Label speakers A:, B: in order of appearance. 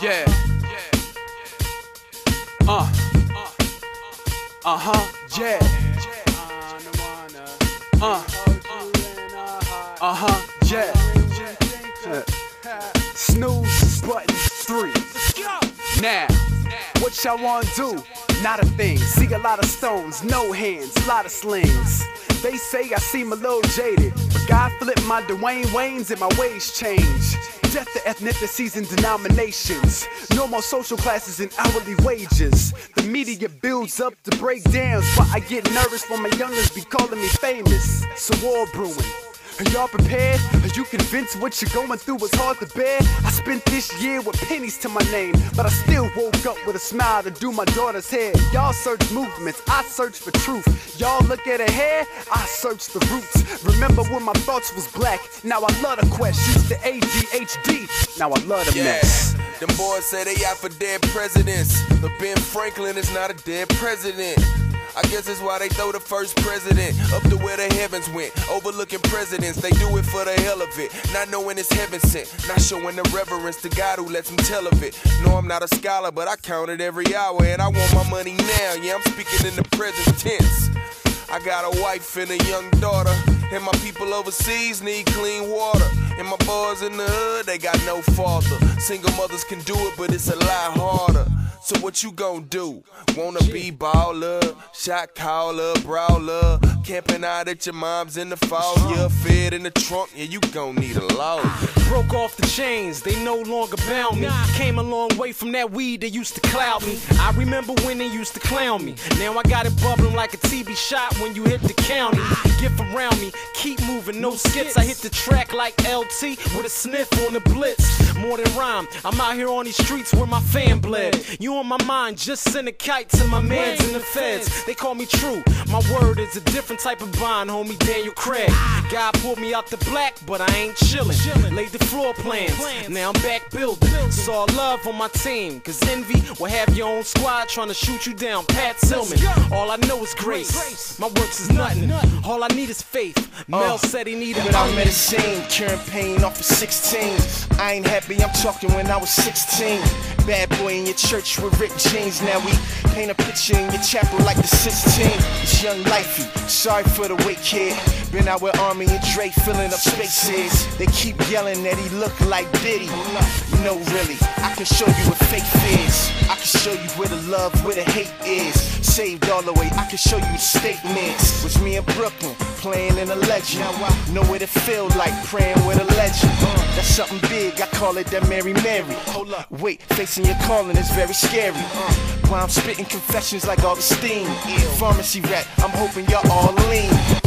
A: Uh. Uh-huh. Yeah. Uh. Uh huh. Yeah. Uh. Uh huh. Yeah. Snooze button three. Now, what y'all wanna do? Not a thing. See a lot of stones, no hands, a lot of slings. They say I seem a little jaded, but God flipped my Dwayne Waynes and my ways change. Death to ethnicities and denominations. No more social classes and hourly wages. The media builds up to breakdowns, but I get nervous when my youngers be calling me famous. So war brewing. Are y'all prepared? Are you convinced what you're going through is hard to bear? I spent this year with pennies to my name, but I still woke up with a smile to do my daughter's hair. Y'all search movements, I search for truth. Y'all look at her hair, I search the roots. Remember when my thoughts was black? Now I love the quest. Used to ADHD, now I love the
B: Yeah,
A: mess.
B: them boys say they out for dead presidents, but Ben Franklin is not a dead president. I guess that's why they throw the first president up to where the heavens went. Overlooking presidents, they do it for the hell of it. Not knowing it's heaven sent, not showing the reverence to God who lets them tell of it. No, I'm not a scholar, but I count it every hour, and I want my money now. Yeah, I'm speaking in the present tense. I got a wife and a young daughter, and my people overseas need clean water. And my boys in the hood, they got no father. Single mothers can do it, but it's a lot harder. So what you gon' do? Wanna be baller, shot caller, brawler, camping out at your mom's in the fall. You're fed in the trunk, yeah, you gon' need a lawyer.
C: Broke off the chains, they no longer bound me. Came a long way from that weed that used to cloud me. I remember when they used to clown me. Now I got it bubbling like a TB shot when you hit the county. Get around me, keep moving, no skips. I hit the track like LT with a sniff on the blitz. More than rhyme, I'm out here on these streets where my fan bled. You on my mind, just send a kite to my mans in the feds. They call me true. My word is a different type of bond, homie Daniel Craig. God pulled me out the black, but I ain't chillin'. Laid the floor plans, now I'm back building. Saw love on my team, cause envy will have your own squad trying to shoot you down. Pat Tillman, all I know is grace. My works is nothing, all I need is faith. Uh. Mel said he needed
D: Without medicine, curing pain off of 16. I ain't happy, I'm talking when I was 16. Bad boy in your church with ripped jeans. Now we paint a picture in your chapel like the 16. It's young lifey, sorry for the wait, kid. Been out with Army and Dre filling up spaces. They keep yelling that he look like Diddy. No, really, I can show you what fake is. I can show you where the love, where the hate is. Saved all the way, I can show you statements. Was me in Brooklyn, playing in a legend. Know what it feel like praying with a legend. That's something big, I call it that Mary Mary. Hold up, wait, facing your calling is very scary. While I'm spitting confessions like Augustine. Pharmacy rat, I'm hoping y'all all lean.